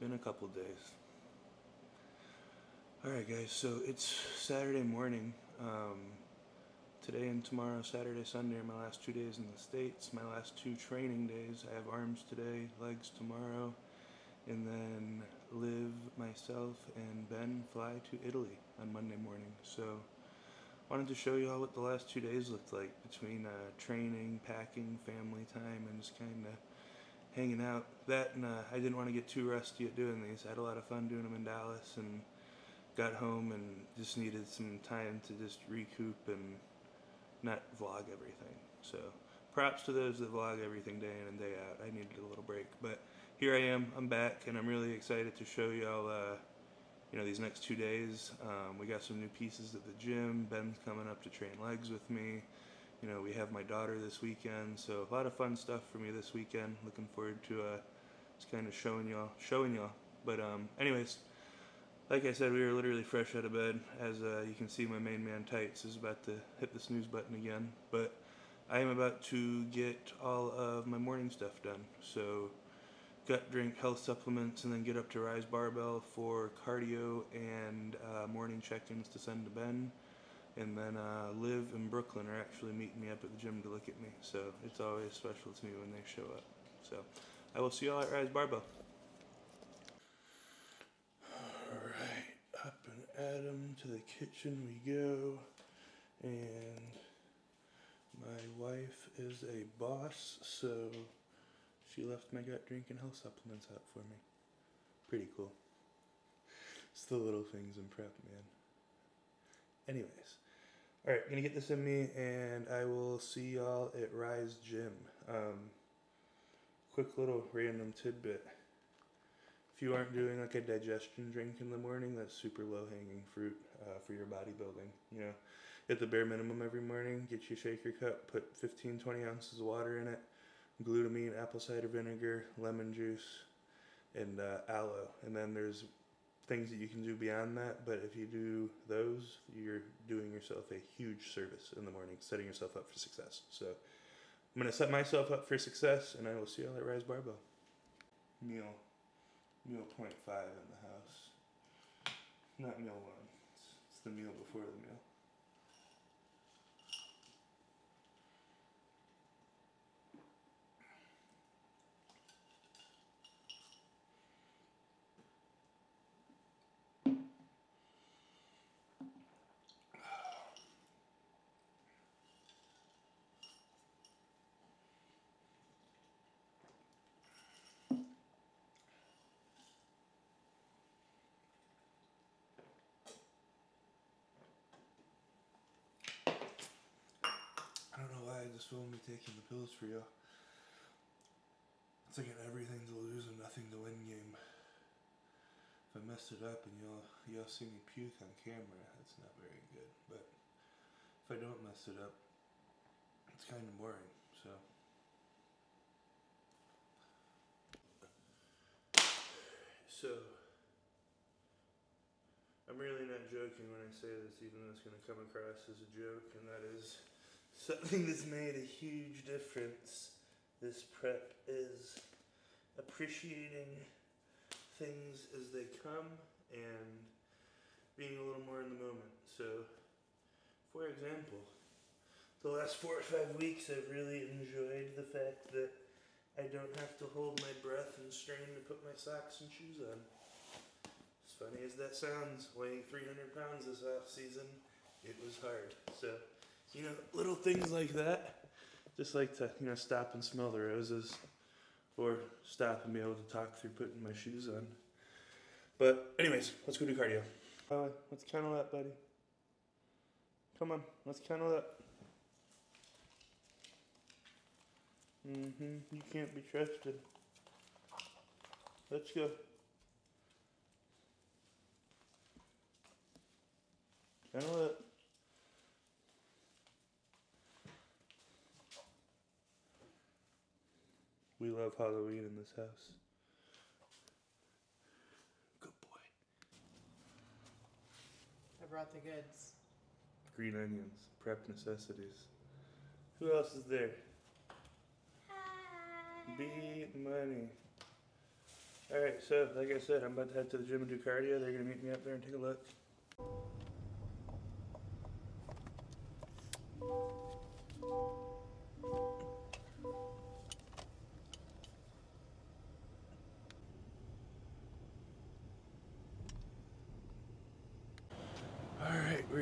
been a couple days. Alright, guys, so it's Saturday morning. Um, today and tomorrow, Saturday, Sunday, are my last two days in the States. My last two training days. I have arms today, legs tomorrow, and then Liv, myself, and Ben fly to Italy on Monday morning. So, wanted to show you all what the last two days looked like between uh, training, packing, family time, and just kind of hanging out. That and uh, I didn't want to get too rusty at doing these. I had a lot of fun doing them in Dallas and got home and just needed some time to just recoup and not vlog everything. So props to those that vlog everything day in and day out. I needed a little break, but here I am. I'm back and I'm really excited to show y'all. Uh, you know these next two days. Um, we got some new pieces at the gym. Ben's coming up to train legs with me you know, we have my daughter this weekend, so a lot of fun stuff for me this weekend. Looking forward to uh, just kind of showing y'all, showing y'all. But um, anyways, like I said, we were literally fresh out of bed. As uh, you can see, my main man Tights is about to hit the snooze button again. But I am about to get all of my morning stuff done. So gut, drink, health supplements, and then get up to Rise Barbell for cardio and uh, morning check-ins to send to Ben and then uh, Liv and Brooklyn are actually meeting me up at the gym to look at me. So it's always special to me when they show up. So I will see y'all at Rise Barbell. Alright, up and at 'em to the kitchen we go. And my wife is a boss, so she left my gut drink and health supplements out for me. Pretty cool. It's the little things in prep, man. Anyways, all right, gonna get this in me, and I will see y'all at Rise Gym. Um, quick little random tidbit. If you aren't doing like a digestion drink in the morning, that's super low hanging fruit uh, for your bodybuilding. You know, at the bare minimum every morning, get your shaker cup, put 15, 20 ounces of water in it, glutamine, apple cider vinegar, lemon juice, and uh, aloe. And then there's things that you can do beyond that, but if you do those, you're doing yourself a huge service in the morning, setting yourself up for success. So I'm going to set myself up for success, and I will see you all at Rise Barbell. Meal, meal point five in the house. Not meal one, it's the meal before the meal. I just filmed me taking the pills for you. It's like an everything to lose and nothing to win game. If I mess it up and y'all y'all see me puke on camera, that's not very good. But if I don't mess it up, it's kind of boring. So. So. I'm really not joking when I say this, even though it's going to come across as a joke, and that is something that's made a huge difference. This prep is appreciating things as they come and being a little more in the moment. So, for example, the last four or five weeks I've really enjoyed the fact that I don't have to hold my breath and strain to put my socks and shoes on. As funny as that sounds, weighing 300 pounds this off season, it was hard. So, you know, little things like that. Just like to, you know, stop and smell the roses or stop and be able to talk through putting my shoes on. But, anyways, let's go do cardio. Uh, let's kennel that, buddy. Come on, let's kennel that. Mm-hmm, you can't be trusted. Let's go. Kennel it. We love Halloween in this house. Good boy. I brought the goods. Green onions, prep necessities. Who else is there? Hi. B money. All right, so like I said, I'm about to head to the gym and do cardio. They're gonna meet me up there and take a look.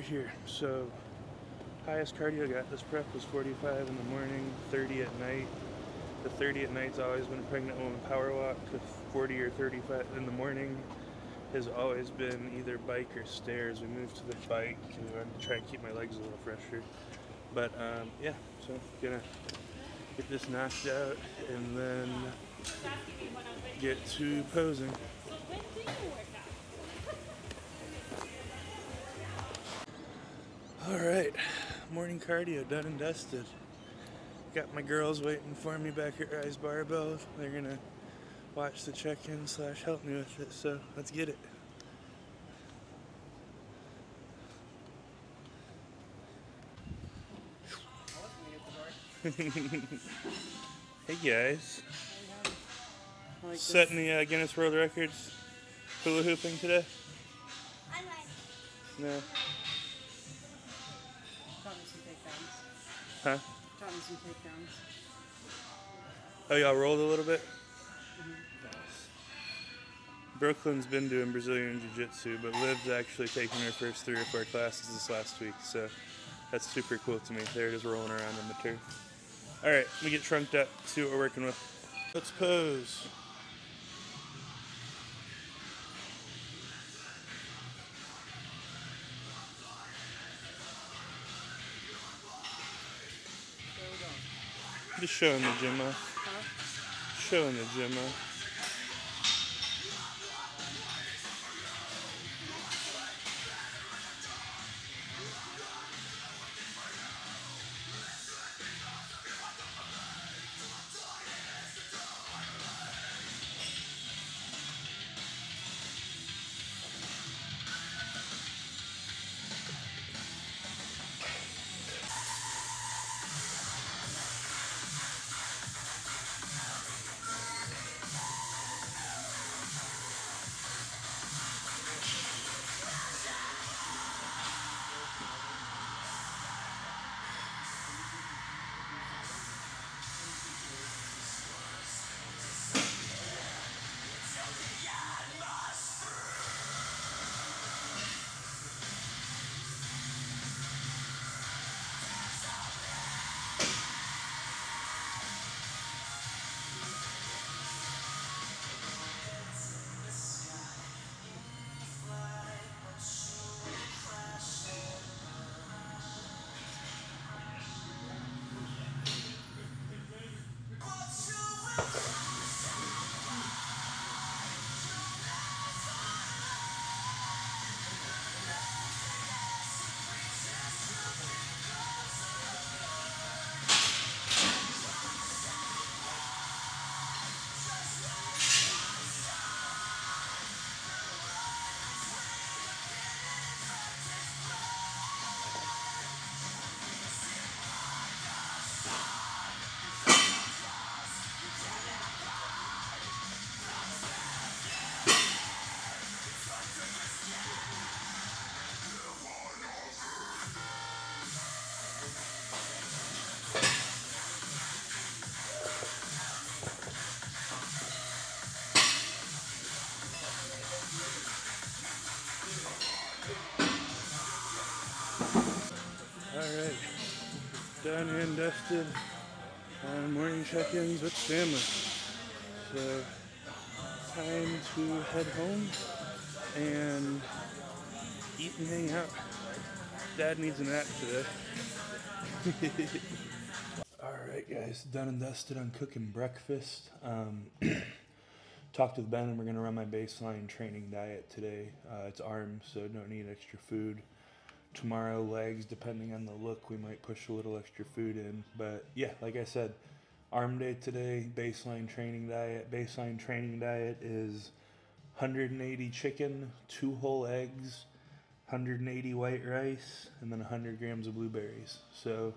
Here. So, highest cardio I got this prep was 45 in the morning, 30 at night. The 30 at night's always been a pregnant woman power walk. The 40 or 35 in the morning has always been either bike or stairs. We moved to the bike to try and keep my legs a little fresher. But um, yeah, so gonna get this knocked out and then get to posing. All right, morning cardio done and dusted. Got my girls waiting for me back at Rise Barbell. They're gonna watch the check-in slash help me with it. So let's get it. hey guys, like setting the uh, Guinness World Records hula hooping today. No, huh? Taught me some takedowns. Oh, y'all rolled a little bit? Nice. Brooklyn's been doing Brazilian Jiu Jitsu, but Liv's actually taking her first three or four classes this last week, so that's super cool to me. There it is rolling around in the turf. Alright, let me get trunked up, see what we're working with. Let's pose. Just showing the. Huh? Showing the gym done and dusted. Uh, morning check-ins with family. So, time to head home and eat and hang out. Dad needs a nap today. Alright guys, done and dusted on cooking breakfast. Um, talked with Ben and we're gonna run my baseline training diet today. Uh, it's arms, so don't need extra food tomorrow legs depending on the look we might push a little extra food in. But yeah like i said arm day today baseline training diet. Baseline training diet is 180 chicken two whole eggs 180 white rice and then 100 grams of blueberries. So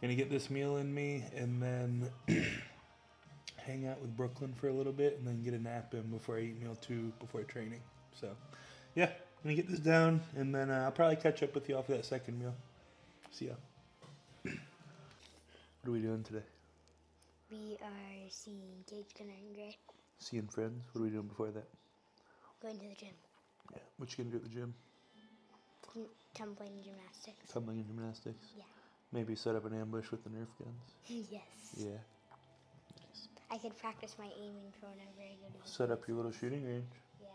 gonna get this meal in me and then hang out with Brooklyn for a little bit, and then get a nap in before I eat meal two before training. So, yeah, I'm gonna get this down, and then uh, I'll probably catch up with y'all for that second meal. See ya. what are we doing today? We are seeing Gage Gunner and Gray Seeing friends. What are we doing before that? going to the gym. Yeah. What you gonna do at the gym? Tumbling gymnastics. Tumbling and gymnastics. Yeah. Maybe set up an ambush with the Nerf guns. yes. Yeah. Nice. I could practice my aiming for whenever I go to the Set up your little shooting range. Yeah.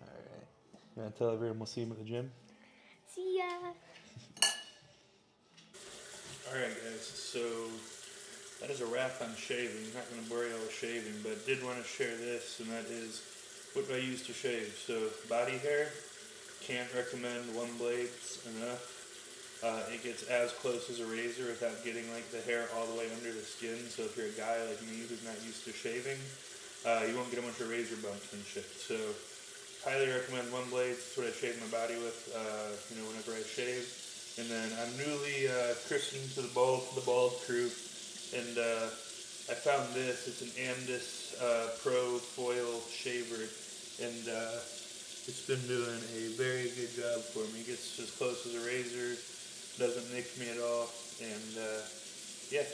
All right. You wanna tell everyone we'll see him at the gym? See ya. All right, guys. So that is a wrap on shaving. Not going to bore you all with shaving, but did want to share this, and that is what I use to shave. So body hair, can't recommend one blades enough. Uh, it gets as close as a razor without getting like the hair all the way under the skin. So if you're a guy like me who's not used to shaving, uh, you won't get a bunch of razor bumps and shit. So highly recommend one blade. That's what I shave my body with. Uh, you know, whenever I shave. And then I'm newly uh, christened to the bald the bald crew, and uh, I found this. It's an Andis uh, Pro foil shaver, and uh, it's been doing a very good job for me. It gets as close as a razor, doesn't nick me at all, and uh, yeah.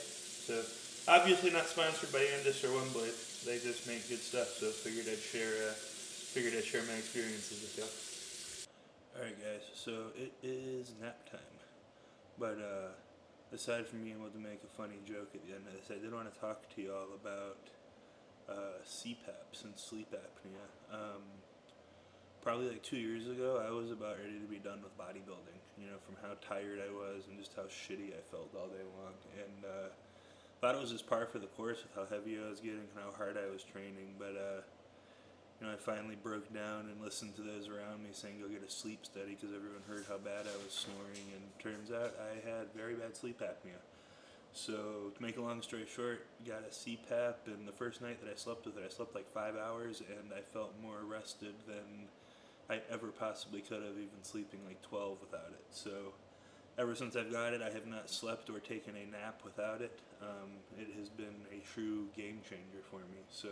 So obviously not sponsored by Andis or One Blade. They just make good stuff. So figured I'd share figured I'd share my experiences with y'all. Alright guys, so it is nap time. But uh, aside from being able to make a funny joke at the end of this, I did want to talk to y'all about uh, CPAPs and sleep apnea. Um, probably like two years ago, I was about ready to be done with bodybuilding, you know, from how tired I was and just how shitty I felt all day long. And uh, thought it was just par for the course with how heavy I was getting and how hard I was training. But uh, you know, I finally broke down and listened to those around me saying go get a sleep study because everyone heard how bad I was snoring, and turns out I had very bad sleep apnea. So to make a long story short, got a CPAP, and the first night that I slept with it, I slept like five hours, and I felt more rested than I ever possibly could have, even sleeping like 12 without it. So ever since I've got it, I have not slept or taken a nap without it. Um, it has been a true game changer for me. So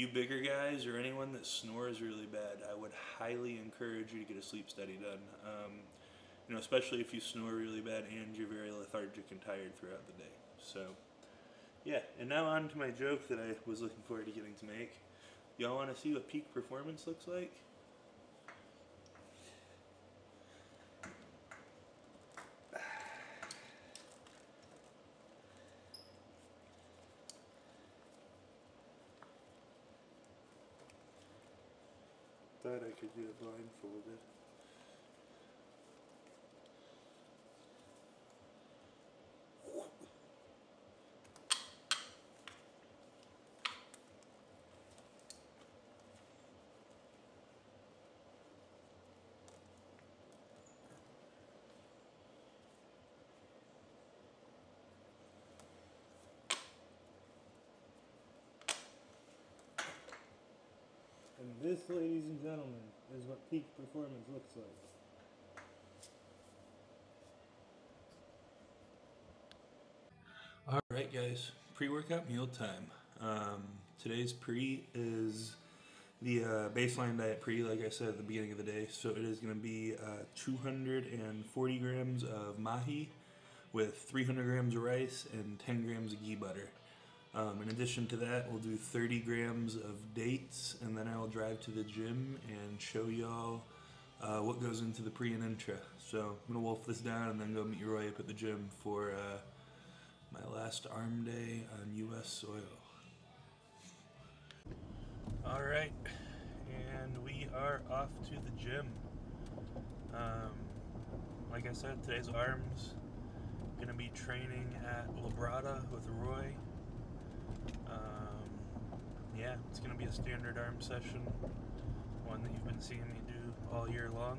you bigger guys or anyone that snores really bad, I would highly encourage you to get a sleep study done. Um, you know, especially if you snore really bad and you're very lethargic and tired throughout the day. So, yeah. And now on to my joke that I was looking forward to getting to make. Y'all want to see what peak performance looks like? Thought I could do it blindfolded. This, ladies and gentlemen, is what peak performance looks like. All right, guys. Pre-workout meal time. Um, today's pre is the uh, baseline diet pre, like I said at the beginning of the day. So it is going to be uh, 240 grams of mahi with 300 grams of rice and 10 grams of ghee butter. Um, in addition to that, we'll do 30 grams of dates, and then I'll drive to the gym and show y'all uh, what goes into the pre and intra. So I'm gonna wolf this down and then go meet Roy up at the gym for uh, my last arm day on U.S. soil. All right, and we are off to the gym. Um, like I said, today's arms. Gonna be training at Labrada with Roy. Um, yeah, it's gonna be a standard arm session, one that you've been seeing me do all year long.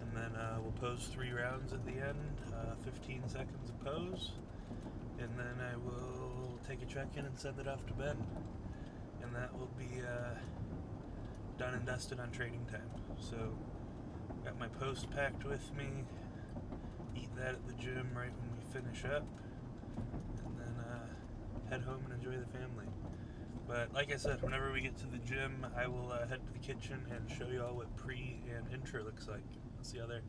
And then uh, we'll pose three rounds at the end, uh, 15 seconds of pose, and then I will take a check in and send it off to Ben. And that will be uh, done and dusted on training time. So, got my post packed with me, eat that at the gym right when we finish up, head home and enjoy the family. But like I said, whenever we get to the gym, I will uh, head to the kitchen and show you all what pre and intra looks like. I'll see y'all there.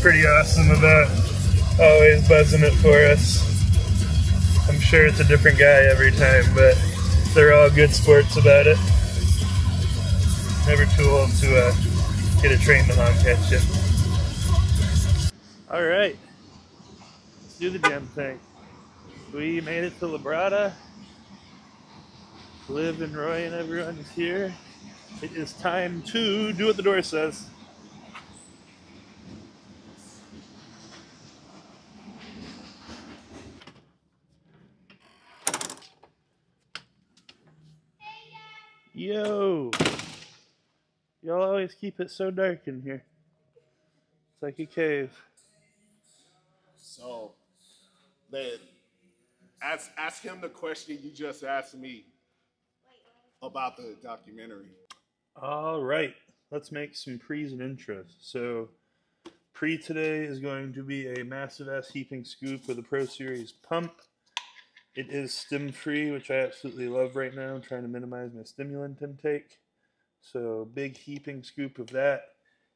Pretty awesome about always buzzing it for us. I'm sure it's a different guy every time, but they're all good sports about it. Never too old to uh, get a train to honk at you. All right, let's do the damn thing. We made it to Labrada. Liv and Roy and everyone is here. It is time to do what the door says. Yo! Y'all always keep it so dark in here. It's like a cave. So, then ask ask him the question you just asked me about the documentary. All right, let's make some pre's and intras. So, pre today is going to be a massive ass heaping scoop with a Pro Series pump. It is stim free, which I absolutely love right now. I'm trying to minimize my stimulant intake. So, big heaping scoop of that.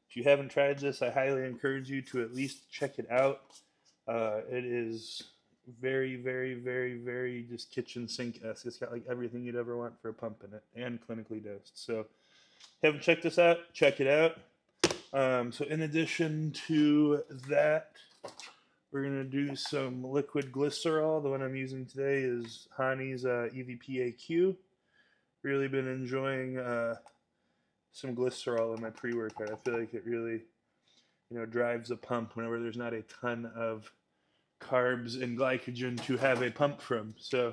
If you haven't tried this, I highly encourage you to at least check it out. Uh, it is very, very, very, very just kitchen sink esque. It's got like everything you'd ever want for a pump in it and clinically dosed. So, haven't checked this out, check it out. Um, so, in addition to that, we're gonna do some liquid glycerol. The one I'm using today is Hany's uh, EVP-AQ. Really been enjoying uh, some glycerol in my pre-workout. I feel like it really, you know, drives a pump whenever there's not a ton of carbs and glycogen to have a pump from. So,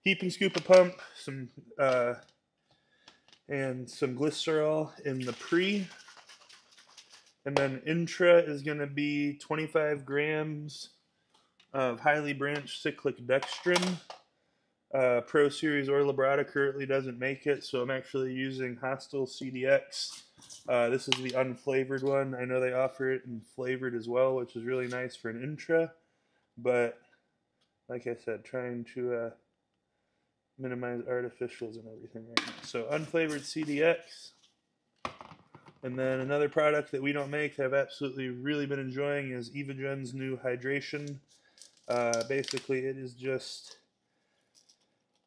heaping scoop of pump, some uh, and some glycerol in the pre. And then intra is going to be 25 grams of highly branched cyclic dextrin. Uh, Pro Series or Labrada currently doesn't make it, so I'm actually using Hostile CDX. Uh, this is the unflavored one. I know they offer it in flavored as well, which is really nice for an intra. But like I said, trying to uh, minimize artificials and everything right now. So unflavored CDX. And then another product that we don't make that I've absolutely really been enjoying is Evogen's new hydration. Uh, basically, it is just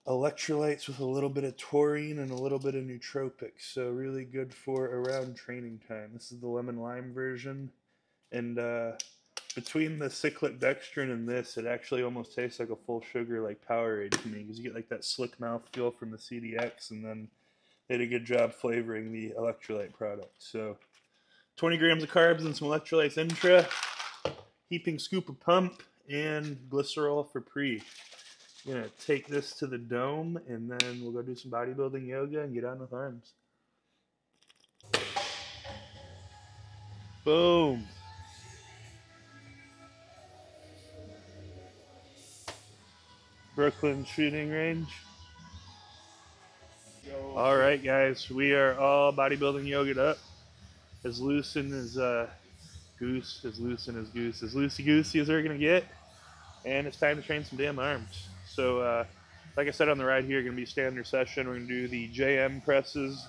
electrolytes with a little bit of taurine and a little bit of nootropics. So really good for around training time. This is the lemon lime version, and uh, between the cyclic dextrin and this, it actually almost tastes like a full sugar like Powerade to me because you get like that slick mouth feel from the CDX, and then they did a good job flavoring the electrolyte product. So 20 grams of carbs and some electrolytes intra, heaping scoop of pump, and glycerol for pre. I'm gonna take this to the dome and then we'll go do some bodybuilding yoga and get on with arms. Boom. Brooklyn shooting range. All right, guys, we are all bodybuilding yoga up. As loosened as uh, goose, as loosened as goose, as loosey goosey as we're gonna get. And it's time to train some damn arms. So, uh, like I said on the ride here, gonna be standard session. We're gonna do the JM presses.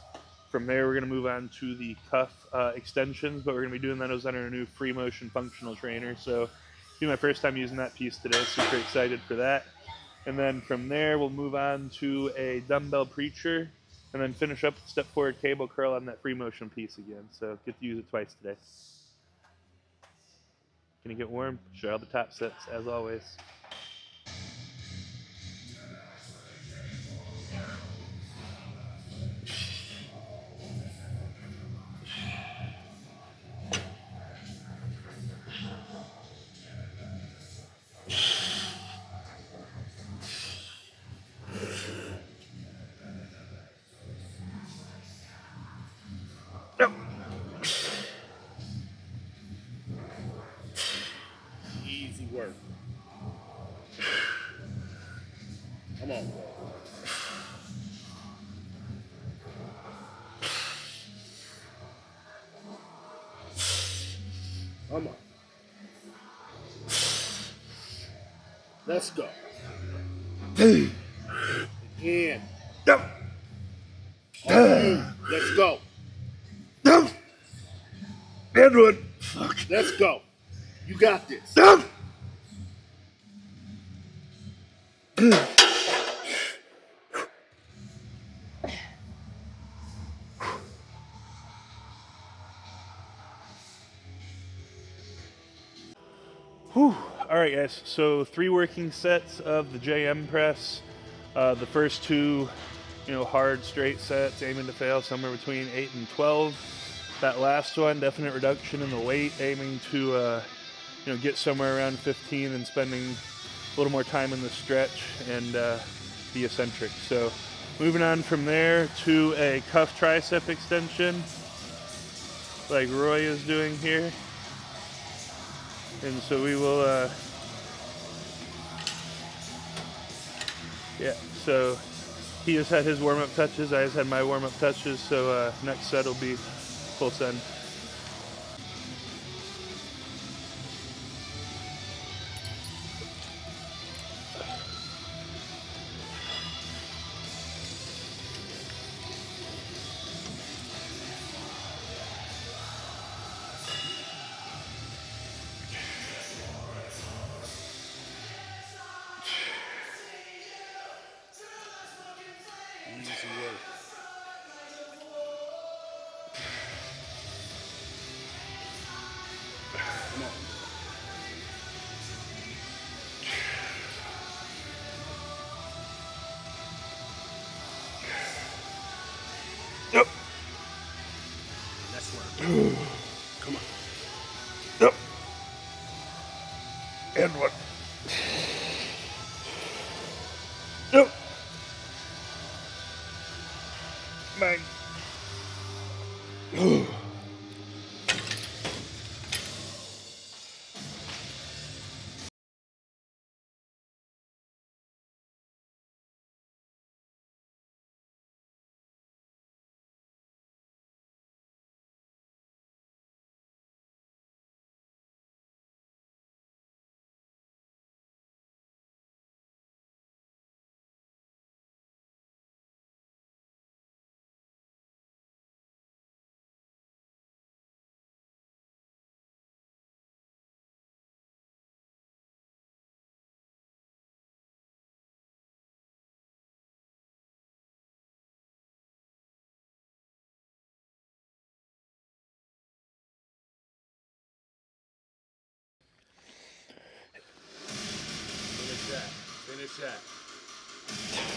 From there, we're gonna move on to the cuff uh, extensions, but we're gonna be doing those on our new free motion functional trainer. So, it'll be my first time using that piece today. Super excited for that. And then from there, we'll move on to a dumbbell preacher, and then finish up with step forward cable curl on that free motion piece again. So get to use it twice today. Gonna get warm. Show all the top sets as always. Come on. Let's go. Again. You. Let's go. Edward. Let's go. You got this. Right, guys. So three working sets of the JM press. Uh, the first two, you know, hard straight sets, aiming to fail somewhere between eight and twelve. That last one, definite reduction in the weight, aiming to, uh, you know, get somewhere around 15 and spending a little more time in the stretch and uh, the eccentric. So, moving on from there to a cuff tricep extension, like Roy is doing here. And so we will, uh, yeah, so he has had his warm up touches, I has had my warm up touches, so uh, next set will be full send. Let's Finish that.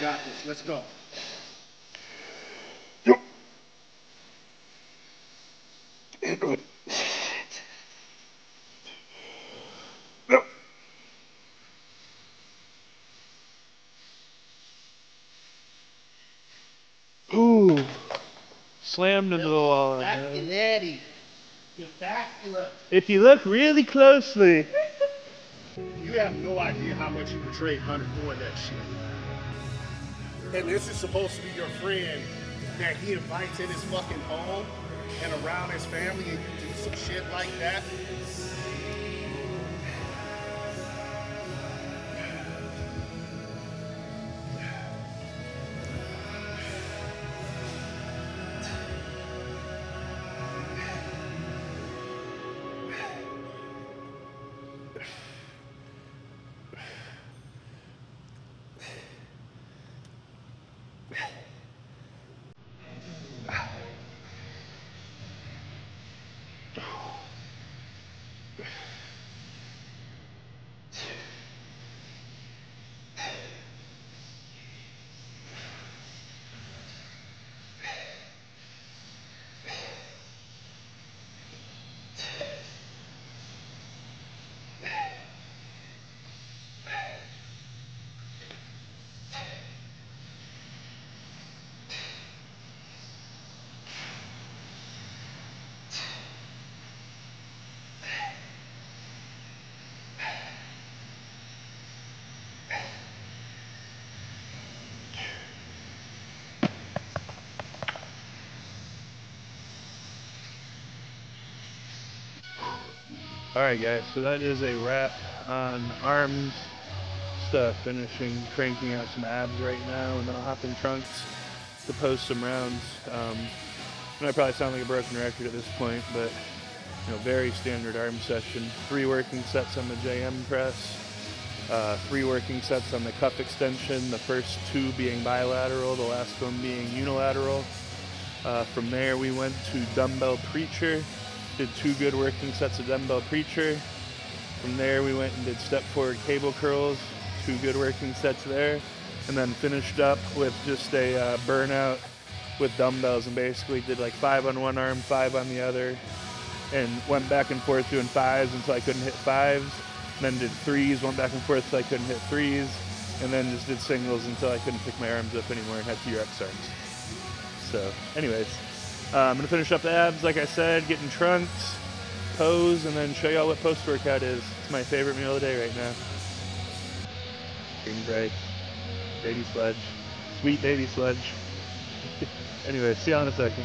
Got this. Let's go. Ooh. Slammed into the wall. Back and Eddie. Your back look. If you look really closely. You have no idea how much you betrayed Hunter doing that shit. And this is supposed to be your friend that he invites in his fucking home and around his family, and you do some shit like that. Alright guys, so that is a wrap on arms stuff, finishing cranking out some abs right now, and then I'll hop in trunks to post some rounds. Um, and I probably sound like a broken record at this point, but you know, very standard arm session. Three working sets on the JM press, uh, three working sets on the cuff extension, the first two being bilateral, the last one being unilateral. Uh, from there, we went to dumbbell preacher, did two good working sets of dumbbell preacher. From there, we went and did step forward cable curls, two good working sets there, and then finished up with just a uh, burnout with dumbbells and basically did like five on one arm, five on the other, and went back and forth doing fives until I couldn't hit fives. Then did threes, went back and forth until I couldn't hit threes, and then just did singles until I couldn't pick my arms up anymore and had T-Rex arms. So, anyways, I'm gonna finish up the abs, like I said, getting trunks, pose, and then show y'all what post workout is. It's my favorite meal of the day right now. Green break, baby sledge, sweet baby sledge. anyway, see y'all in a second.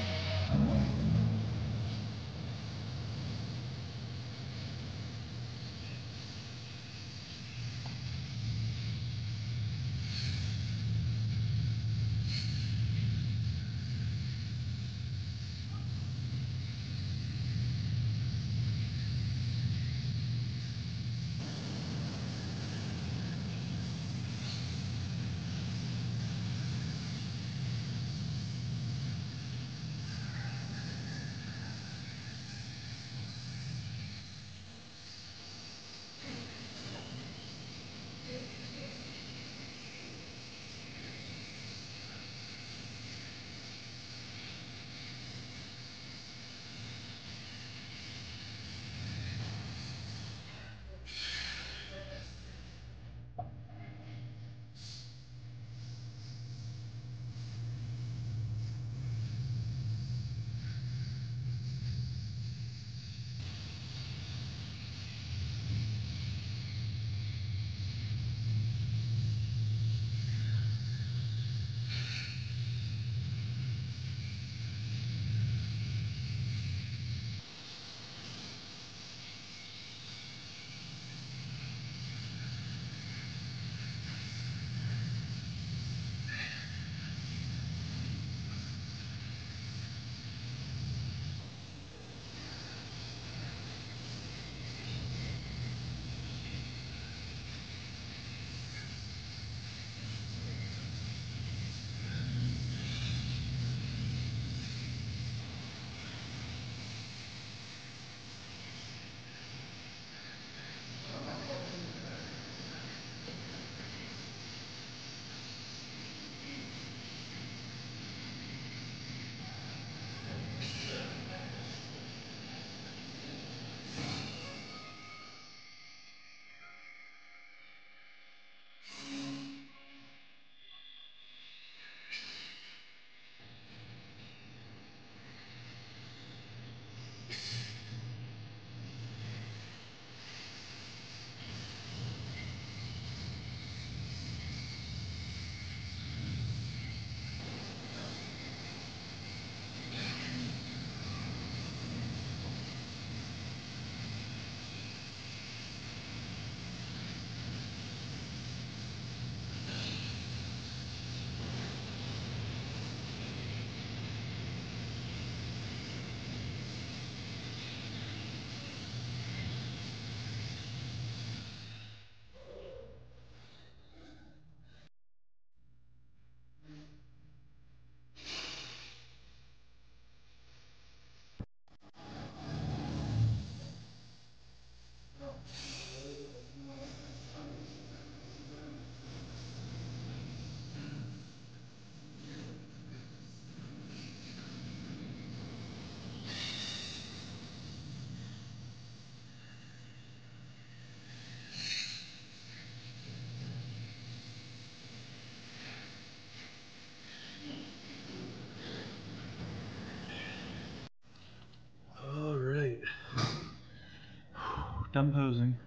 Done posing.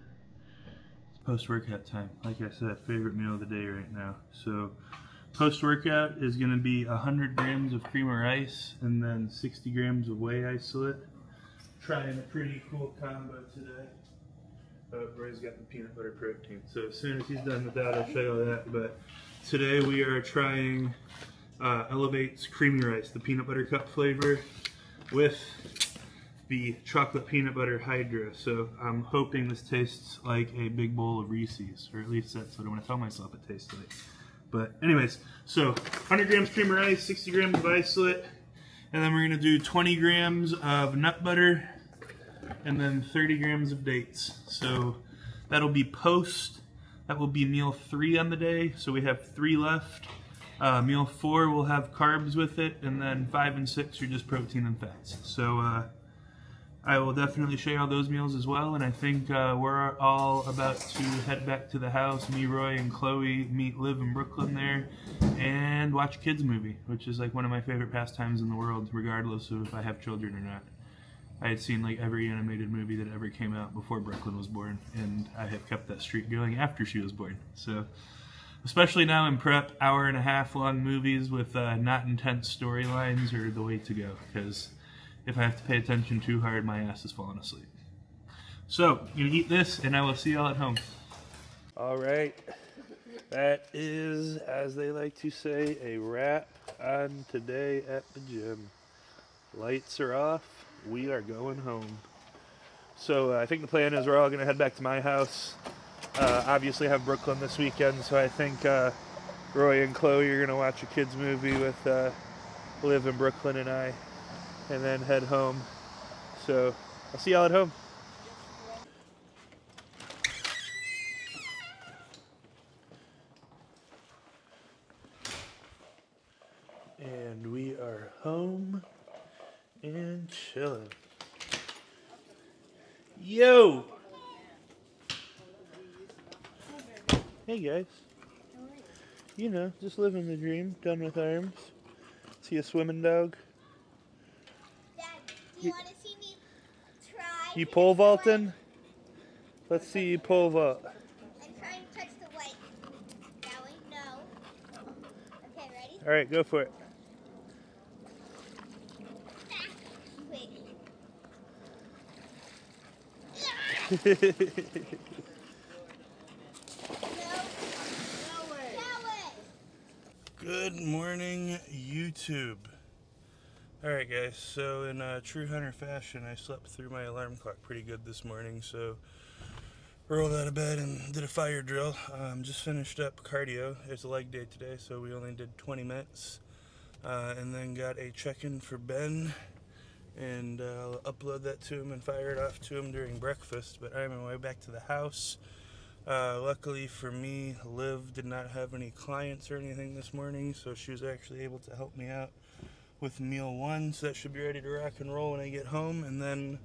It's post workout time. Like I said, favorite meal of the day right now. So, post workout is going to be 100 grams of cream of rice and then 60 grams of whey isolate. Trying a pretty cool combo today. Uh, Roy's got the peanut butter protein. So, as soon as he's done with that, I'll show you that. But today we are trying uh, Elevate's creamy rice, the peanut butter cup flavor, with the chocolate peanut butter hydra. So I'm hoping this tastes like a big bowl of Reese's, or at least that's what I want to tell myself it tastes like. But anyways, so 100 grams cream of rice, 60 grams of isolate, and then we're gonna do 20 grams of nut butter, and then 30 grams of dates. So that'll be post. That will be meal three on the day. So we have three left. Uh, meal four will have carbs with it, and then five and six are just protein and fats. So uh, I will definitely share all those meals as well, and I think uh, we're all about to head back to the house. Me, Roy, and Chloe meet Liv in Brooklyn there, and watch a kids movie, which is like one of my favorite pastimes in the world, regardless of if I have children or not. I had seen like every animated movie that ever came out before Brooklyn was born, and I have kept that streak going after she was born. So, especially now in prep, hour and a half long movies with uh, not intense storylines are the way to go. Because if I have to pay attention too hard, my ass is falling asleep. So, you eat this, and I will see y'all at home. All right, that is, as they like to say, a wrap on today at the gym. Lights are off. We are going home. So uh, I think the plan is we're all going to head back to my house. Uh, obviously, have Brooklyn this weekend, so I think uh, Roy and Chloe are going to watch a kids movie with uh, Liv in Brooklyn and I, and then head home. So I'll see y'all at home. And we are home and chilling. Yo! Hey guys. You know, just living the dream, done with arms. See a swimming dog? Dad, do You- you want to see me try? You pole touch the white- vaulting? Let's see you pole vault. And try and touch the white. That way, no. Okay, ready? Alright, go for it. No. No way. Good morning, YouTube. Alright, guys, so in uh, true hunter fashion, I slept through my alarm clock pretty good this morning, so rolled out of bed and did a fire drill. Um, just finished up cardio. It's a leg day today, so we only did 20 minutes. Uh, and then got a check in for Ben, and uh, I'll upload that to him and fire it off to him during breakfast. But I'm on my way back to the house. Uh, luckily for me, Liv did not have any clients or anything this morning, so she was actually able to help me out with meal one, so that should be ready to rock and roll when I get home. And then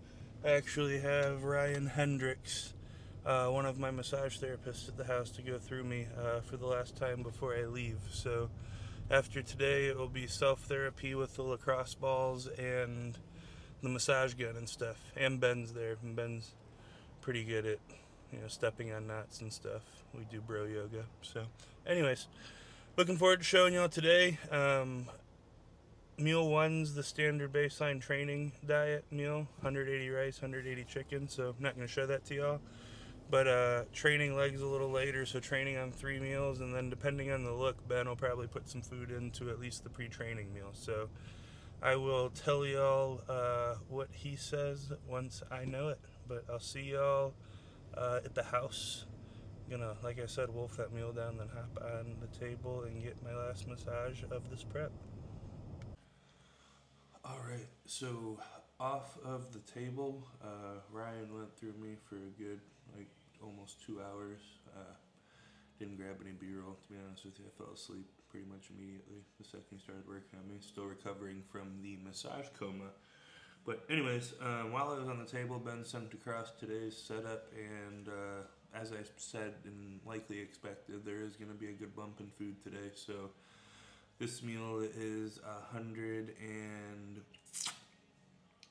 I actually have Ryan Hendricks, uh, one of my massage therapists at the house, to go through me uh, for the last time before I leave. So after today, it will be self therapy with the lacrosse balls and the massage gun and stuff. And Ben's there, and Ben's pretty good at you know stepping on knots and stuff. We do bro yoga. So, anyways, looking forward to showing y'all today. Um, meal one's the standard baseline training diet meal 180 rice 180 chicken so i'm not going to show that to y'all. But uh, training legs a little later so training on three meals and then depending on the look ben will probably put some food into at least the pre-training meal so i will tell y'all uh, what he says once i know it. But i'll see y'all uh, at the house. Gonna like i said wolf that meal down then hop on the table and get my last massage of this prep all right, so off of the table, uh, Ryan went through me for a good, like, almost two hours. Uh, didn't grab any B roll, to be honest with you. I fell asleep pretty much immediately the second he started working on me. Still recovering from the massage coma. But, anyways, uh, while I was on the table, Ben sent across today's setup, and uh, as I said and likely expected, there is going to be a good bump in food today. So, this meal is a hundred and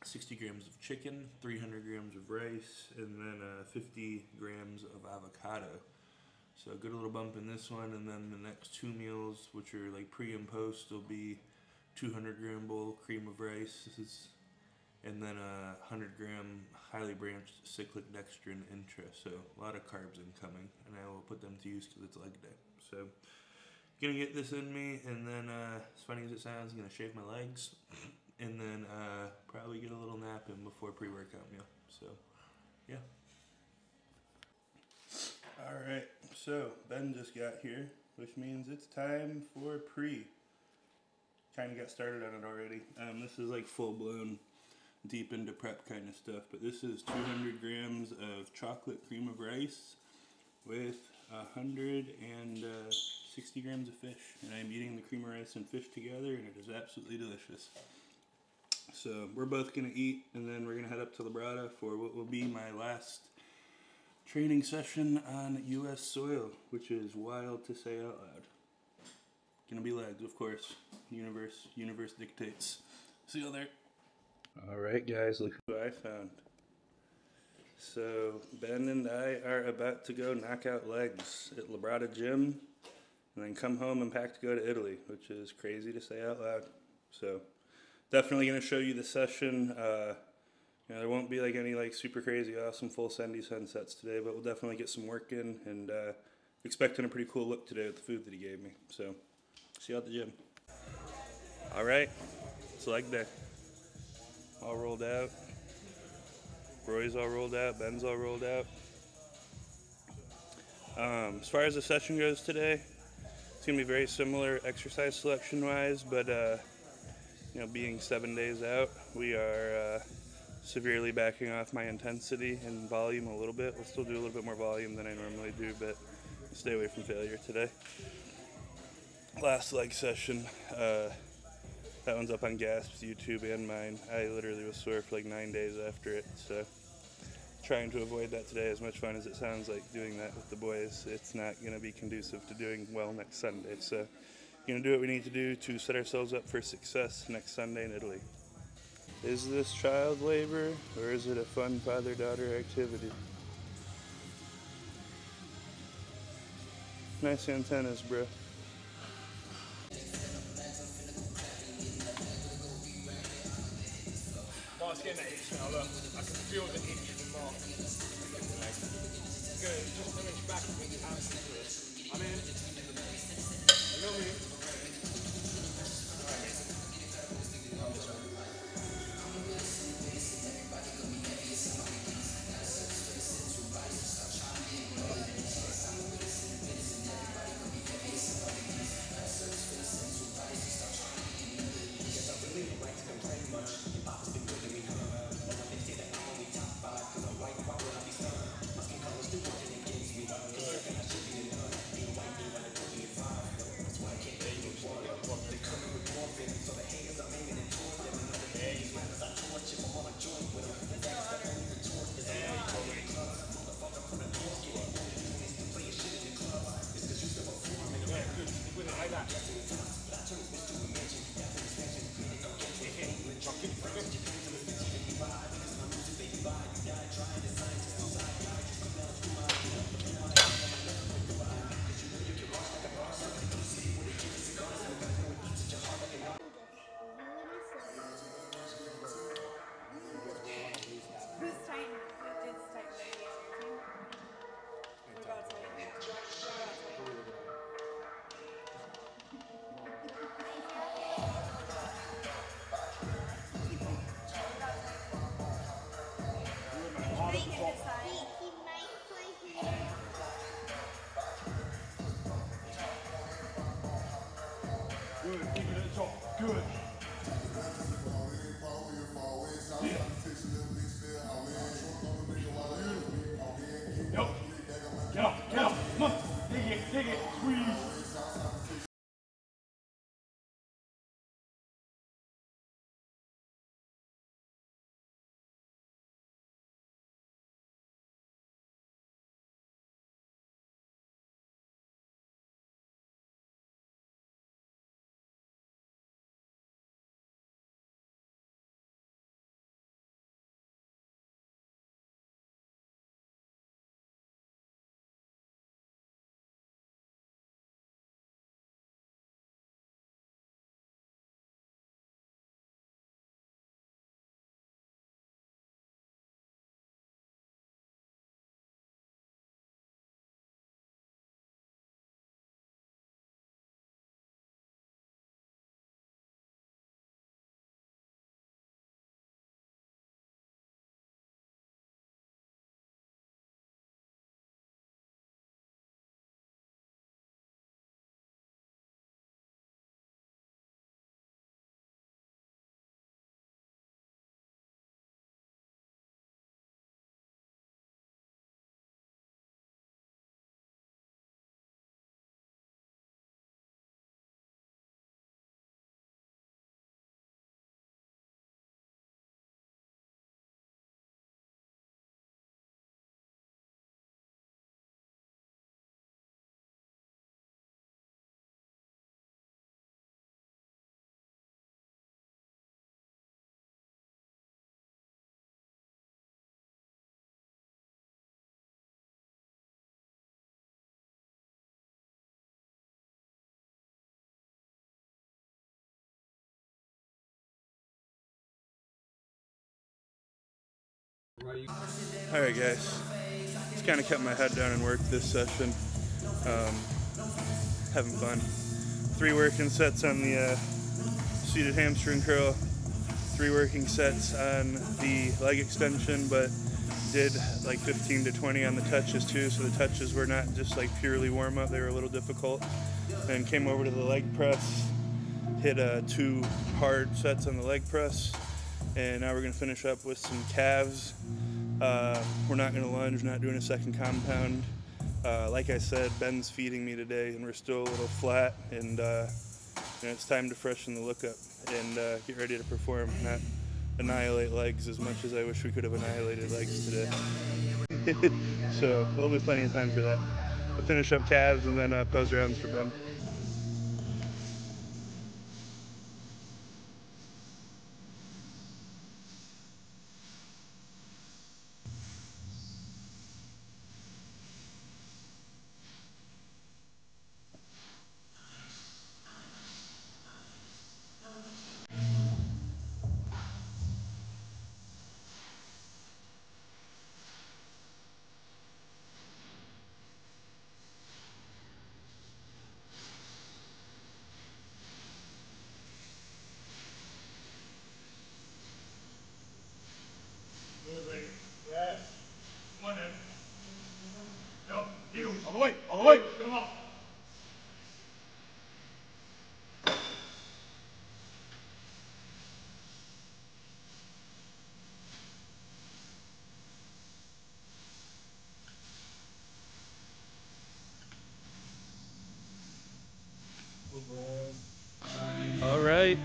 60 grams of chicken, 300 grams of rice, and then uh, 50 grams of avocado. So a good little bump in this one, and then the next two meals, which are like pre and post, will be 200 gram bowl cream of rice. Is, and then a 100 gram highly branched cyclic dextrin intra. So a lot of carbs incoming, and I will put them to use because it's leg day. So gonna get this in me, and then uh, as funny as it sounds, I'm gonna shave my legs, and then uh, probably get a little nap in before pre-workout meal. So yeah. All right, so Ben just got here, which means it's time for pre. Kind of got started on it already. Um, this is like full blown, deep into prep kind of stuff. But this is 200 grams of chocolate cream of rice with 160 uh, grams of fish, and I'm eating the cream of rice and fish together, and it is absolutely delicious. So we're both gonna eat, and then we're gonna head up to Labrada for what will be my last training session on U.S. soil, which is wild to say out loud. Gonna be legs, of course. Universe, universe dictates. See you all there. All right, guys, look who I found. So Ben and I are about to go knock out legs at Labrada Gym, and then come home and pack to go to Italy, which is crazy to say out loud. So definitely gonna show you the session. Uh, you know, there won't be like any like super crazy awesome full Sendy sunsets today, but we'll definitely get some work in and uh, expecting a pretty cool look today with the food that he gave me. So, see you at the gym. All right, it's leg day. All rolled out. Roy's all rolled out. Ben's all rolled out. Um, as far as the session goes today, it's gonna be very similar exercise selection wise, but uh, you know, being seven days out, we are. Uh, severely backing off my intensity and volume a little bit. We'll still do a little bit more volume than I normally do, but stay away from failure today. Last leg session, uh, that one's up on Gasp's YouTube and mine. I literally was sore for like nine days after it, so trying to avoid that today. As much fun as it sounds like doing that with the boys, it's not going to be conducive to doing well next Sunday. So, going to do what we need to do to set ourselves up for success next Sunday in Italy. Is this child labor or is it a fun father daughter activity? Nice antennas, bro. Getting that itch now, look. I can feel the itch from Mark. Good, just an inch back. I'm in. You know me. All right, guys. Just kind of kept my head down and worked this session. Um, having fun. Three working sets on the uh, seated hamstring curl. Three working sets on the leg extension, but did like 15 to 20 on the touches too. So the touches were not just like purely warm up; they were a little difficult. And came over to the leg press. Hit uh, two hard sets on the leg press, and now we're gonna finish up with some calves. Uh, we're not to lunge, not doing a second compound. Uh, like I said, Ben's feeding me today, and we're still a little flat, and uh, it's time to freshen the look up and uh, get ready to perform, not annihilate legs as much as I wish we could have annihilated legs today. so there'll be plenty of time for that. We'll finish up calves and then uh, pose rounds for Ben. All the way, all the way. Come on. All right.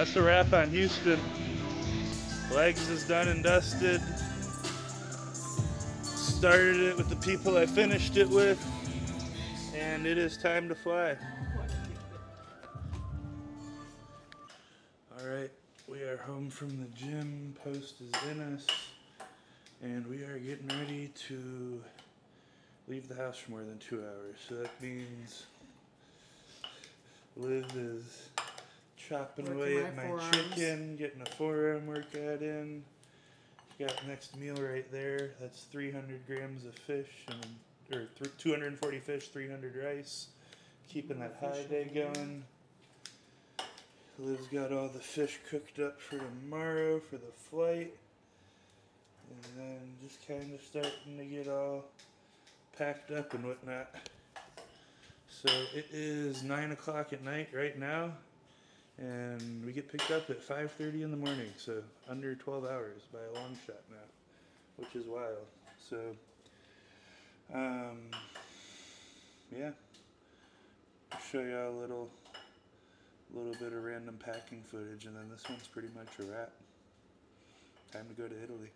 That's a wrap on Houston. Legs is done and dusted. Started it with the people I finished it with. And it is time to fly. All right. We are home from the gym. Post is in us. And we are getting ready to leave the house for more than two hours. So that means Liv is chopping Working away at my forearms. chicken, getting a forearm workout in. Got next meal right there. That's 300 grams of fish and or th- 240 fish, 300 rice. Keeping that high day going. Liv's got all the fish cooked up for tomorrow for the flight. And then just kind of starting to get all packed up and whatnot. So it is nine o'clock at night right now, and we get picked up at five thirty in the morning. So under twelve hours by a long shot now, which is wild. So, um, yeah, I'll show you all a little, little bit of random packing footage, and then this one's pretty much a wrap. Time to go to Italy.